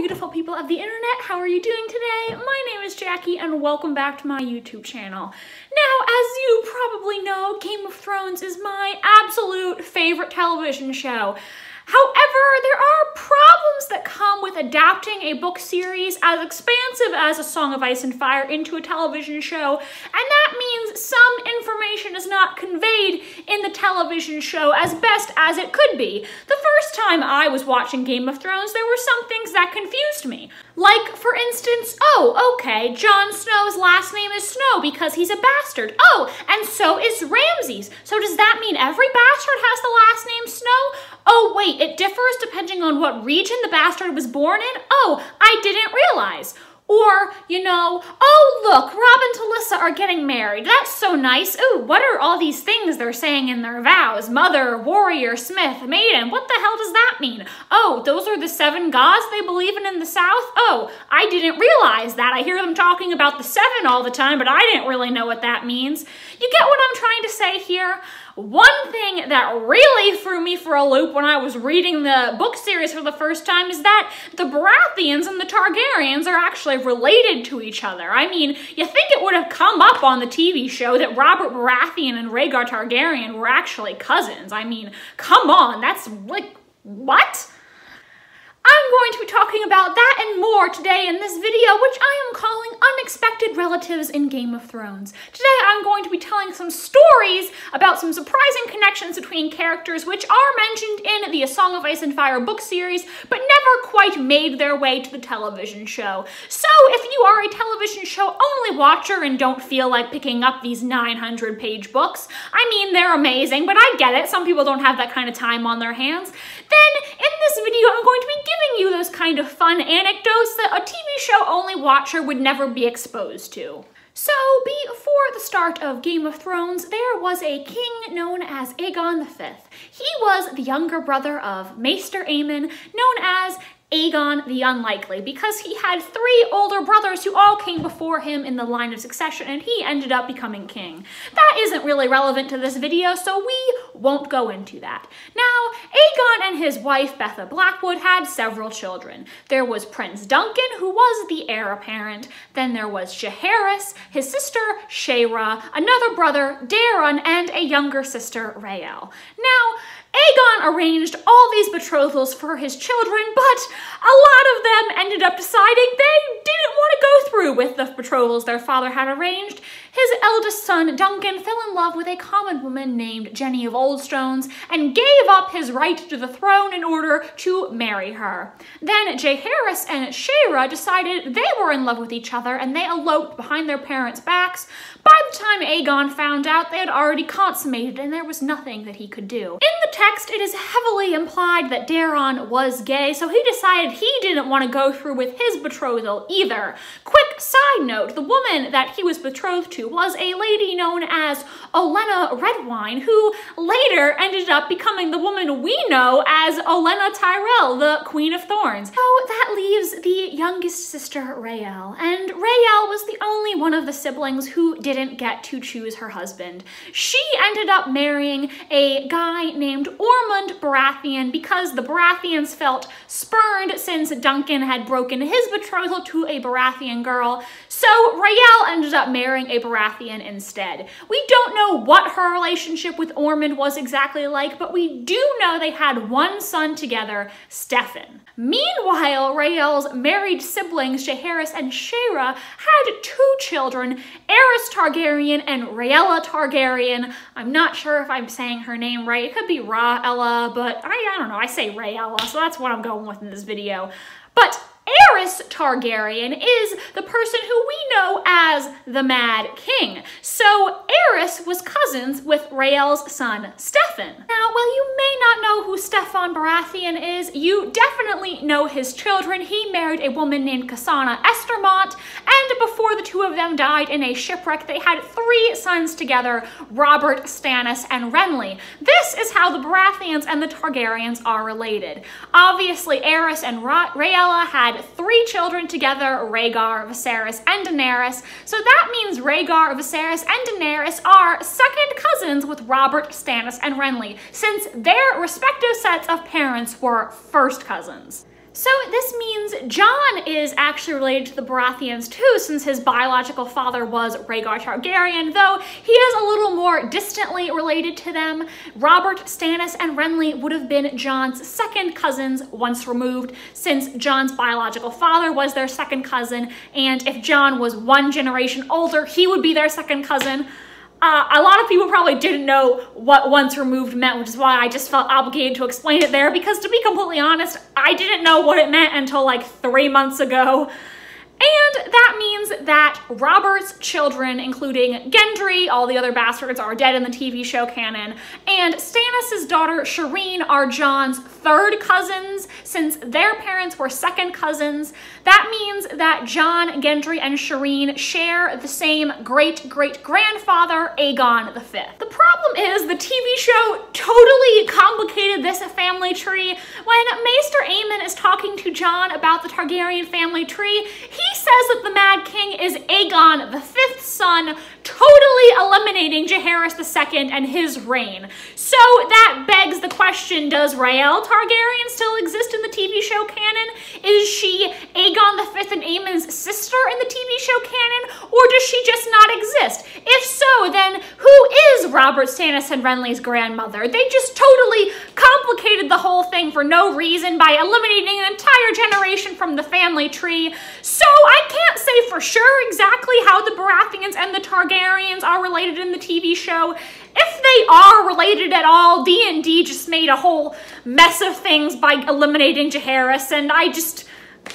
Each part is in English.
beautiful people of the internet. How are you doing today? My name is Jackie and welcome back to my YouTube channel. Now, as you probably know, Game of Thrones is my absolute favorite television show. However, there are problems that come with adapting a book series as expansive as A Song of Ice and Fire into a television show, and that means some information is not conveyed in the television show as best as it could be. The first time I was watching Game of Thrones, there were some things that confused me. Like, for instance, oh, okay, Jon Snow's last name is Snow because he's a bastard. Oh, and so is Ramsay's. So does that mean every bastard has the last name Snow? Oh, wait, it differs depending on what region the bastard was born in? Oh, I didn't realize. Or, you know, oh, look, Robb and Talisa are getting married. That's so nice. Ooh, what are all these things they're saying in their vows? Mother, warrior, smith, maiden. What the hell does that mean? Oh, those are the seven gods they believe in in the South? Oh, I didn't realize that. I hear them talking about the seven all the time, but I didn't really know what that means. You get what I'm trying to say here? One thing that really threw me for a loop when I was reading the book series for the first time is that the Baratheons and the Targaryens are actually related to each other. I mean, you think it would have come up on the TV show that Robert Baratheon and Rhaegar Targaryen were actually cousins. I mean, come on, that's like, what? I'm going to be talking about that and more today in this video, which I am calling Unexpected Relatives in Game of Thrones. Today I'm going to be telling some stories about some surprising connections between characters which are mentioned in the A Song of Ice and Fire book series, but never quite made their way to the television show. So if you are a television show only watcher and don't feel like picking up these 900 page books, I mean, they're amazing, but I get it. Some people don't have that kind of time on their hands. Then in this video, I'm going to be giving you those kind of fun anecdotes that a TV show only watcher would never be exposed to. So, before the start of Game of Thrones, there was a king known as Aegon V. He was the younger brother of Maester Aemon, known as Aegon the Unlikely because he had three older brothers who all came before him in the line of succession and he ended up becoming king. That isn't really relevant to this video, so we won't go into that. Now, Aegon and his wife Betha Blackwood had several children. There was Prince Duncan, who was the heir apparent. Then there was Jaehaerys, his sister Shaera, another brother Daeron, and a younger sister Raelle. Now, Aegon arranged all these betrothals for his children, but a lot of them ended up deciding they didn't want to go through with the betrothals their father had arranged. His eldest son, Duncan, fell in love with a common woman named Jenny of Oldstones and gave up his right to the throne in order to marry her. Then Jaehaerys and Shaera decided they were in love with each other and they eloped behind their parents' backs. By the time Aegon found out, they had already consummated and there was nothing that he could do. In the text, it is heavily implied that Daeron was gay, so he decided he didn't want to go through with his betrothal either. Quick side note, the woman that he was betrothed to was a lady known as Olenna Redwine, who later ended up becoming the woman we know as Olenna Tyrell, the Queen of Thorns. So that leaves the youngest sister, Raelle. and Raelle was the only one of the siblings who didn't get to choose her husband. She ended up marrying a guy named Ormond Baratheon because the Baratheons felt spurned since Duncan had broken his betrothal to a Baratheon girl, so Raelle ended up marrying a Baratheon instead. We don't know what her relationship with Ormond was exactly like, but we do know they had one son together, Stefan. Meanwhile, Raelle's married siblings, Jaehaerys and Shaera, had two children, Aerys Targaryen and Rhaella Targaryen. I'm not sure if I'm saying her name right. It could be Ra-ella, but I, I don't know. I say Rhaella, so that's what I'm going with in this video. But Aerys Targaryen is the person who we know as the Mad King. So Aerys was cousins with Raelle's son, Stefan. Now, while you may not know who Stefan Baratheon is, you definitely know his children. He married a woman named Cassana Estermont, and before the two of them died in a shipwreck, they had three sons together, Robert, Stannis, and Renly. This is how the Baratheons and the Targaryens are related. Obviously, Aerys and Ra Rhaella had three children together, Rhaegar, Viserys, and Daenerys. So that means Rhaegar, Viserys, and Daenerys are second cousins with Robert, Stannis, and Renly, since their respective sets of parents were first cousins. So this means Jon is actually related to the Baratheons too, since his biological father was Rhaegar Targaryen, though he is a little more distantly related to them. Robert, Stannis, and Renly would have been Jon's second cousins once removed, since Jon's biological father was their second cousin, and if Jon was one generation older, he would be their second cousin. Uh, a lot of people probably didn't know what once removed meant, which is why I just felt obligated to explain it there, because to be completely honest, I didn't know what it meant until like three months ago. And that means that Robert's children, including Gendry, all the other bastards are dead in the TV show canon, and Stannis' daughter Shireen are Jon's third cousins, since their parents were second cousins. That means that Jon, Gendry, and Shireen share the same great-great-grandfather, Aegon V. The problem is the TV show totally complicated this family tree. When Maester Aemon is talking to Jon about the Targaryen family tree, he he says that the Mad King is Aegon, the fifth son, totally eliminating Jaehaerys II and his reign. So that begs the question, does Raelle Targaryen still exist in the TV show canon? Is she Aegon V and Aemon's sister in the TV show canon, or does she just not exist? If so, then who is Robert Stannis and Renly's grandmother? They just totally complicated the whole thing for no reason by eliminating an entire generation from the family tree. So I can't say for sure exactly how the Baratheons and the Targaryens are related in the TV show. Are related at all, D&D just made a whole mess of things by eliminating Jaehaerys, and I just...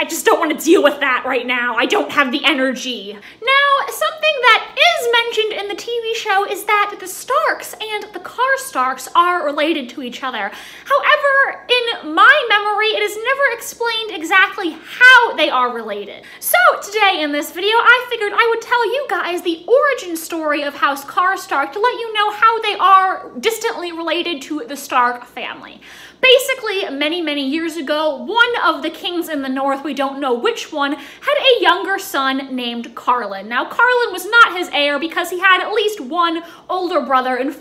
I just don't want to deal with that right now. I don't have the energy. Now, something that is mentioned in the TV show is that the Starks and the Karstarks are related to each other. However, my memory, it is never explained exactly how they are related. So today in this video, I figured I would tell you guys the origin story of House Karstark to let you know how they are distantly related to the Stark family. Basically, many, many years ago, one of the kings in the north, we don't know which one, had a younger son named Karlon. Now, Karlon was not his heir because he had at least one older brother in, in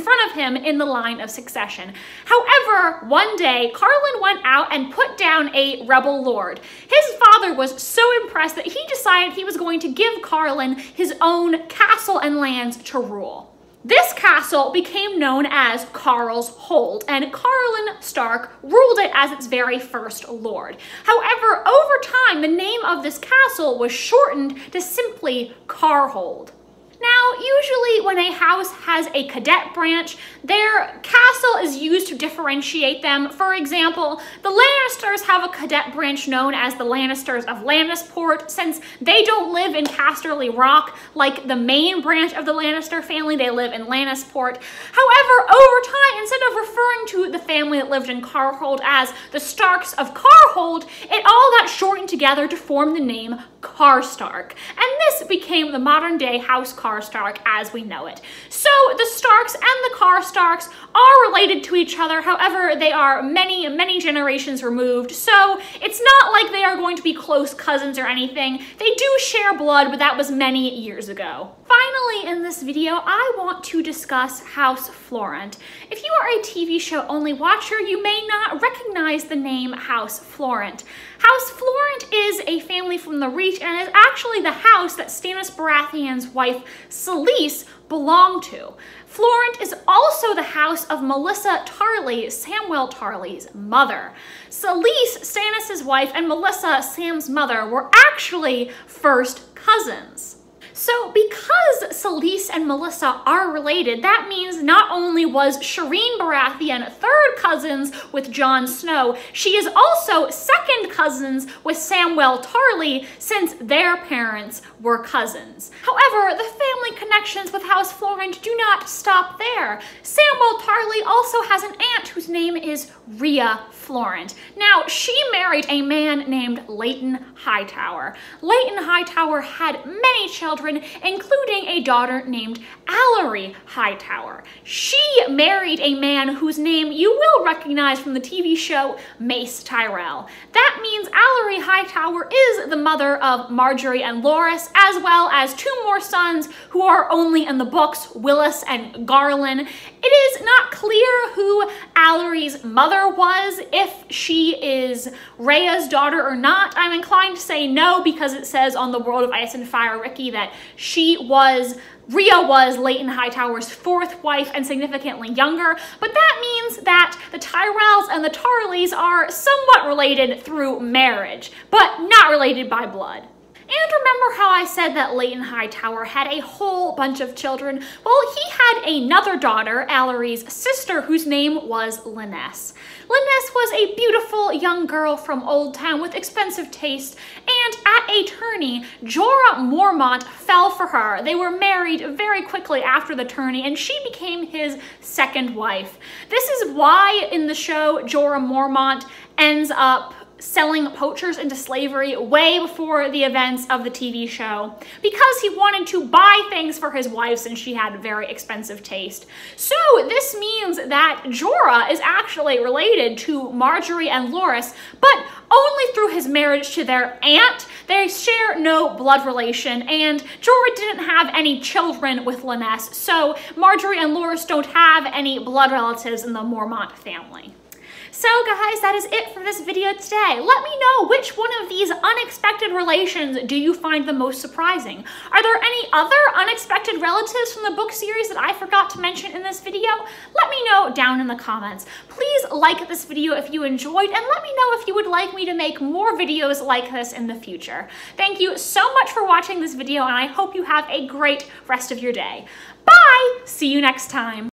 front of him in the line of succession. However, one day, Karlon went out and put down a rebel lord. His father was so impressed that he decided he was going to give Karlon his own castle and lands to rule. This castle became known as Karl's Hold, and Karlon Stark ruled it as its very first lord. However, over time, the name of this castle was shortened to simply Karhold. Now, usually when a house has a cadet branch, their castle is used to differentiate them. For example, the Lannisters have a cadet branch known as the Lannisters of Lannisport, since they don't live in Casterly Rock like the main branch of the Lannister family, they live in Lannisport. However, over time, instead of referring to the family that lived in Karhold as the Starks of Karhold, it all got shortened together to form the name Karstark. And this became the modern day House Karstark as we know it. So the Starks and the Karstarks are related to each other, however, they are many, many generations removed, so it's not like they are going to be close cousins or anything. They do share blood, but that was many years ago. Finally, in this video, I want to discuss House Florent. If you are a TV show only watcher, you may not recognize the name House Florent. House Florent is a family from the Reach and is actually the house that Stannis Baratheon's wife, Selyse, belonged to. Florent is also the house of Melessa Tarly, Samwell Tarly's mother. Selyse, Stannis' wife, and Melessa, Sam's mother, were actually first cousins. So because Selyse and Melessa are related, that means not only was Shireen Baratheon third cousins with Jon Snow, she is also second cousins with Samwell Tarly since their parents were cousins. However, the family connections with House Florent do not stop there. Samwell Tarly also has an aunt whose name is Rhea Florent. Now, she married a man named Leyton Hightower. Leyton Hightower had many children, including a daughter named Alerie Hightower. She married a man whose name you will recognize from the TV show Mace Tyrell. That means Alerie Hightower is the mother of Margaery and Loras, as well as two more sons who are only in the books, Willas and Garlan, It is not clear who Alerie's mother was, if she is Rhea's daughter or not. I'm inclined to say no because it says on the World of Ice and Fire Ricky that she was Rhea was Leyton Hightower's fourth wife and significantly younger, but that means that the Tyrells and the Tarlys are somewhat related through marriage, but not related by blood. And remember how I said that Leyton Hightower had a whole bunch of children? Well, he had another daughter, Alerie's sister, whose name was Lynesse. Lynesse was a beautiful young girl from Old Town with expensive taste, and at a tourney, Jorah Mormont fell for her. They were married very quickly after the tourney, and she became his second wife. This is why in the show Jorah Mormont ends up selling poachers into slavery way before the events of the TV show because he wanted to buy things for his wife since she had very expensive taste. So this means that Jorah is actually related to Margaery and Loras, but only through his marriage to their aunt. They share no blood relation, and Jorah didn't have any children with Lynesse, so Margaery and Loras don't have any blood relatives in the Mormont family. So guys, that is it for this video today. Let me know which one of these unexpected relations do you find the most surprising? Are there any other unexpected relatives from the book series that I forgot to mention in this video? Let me know down in the comments. Please like this video if you enjoyed and let me know if you would like me to make more videos like this in the future. Thank you so much for watching this video and I hope you have a great rest of your day. Bye! See you next time.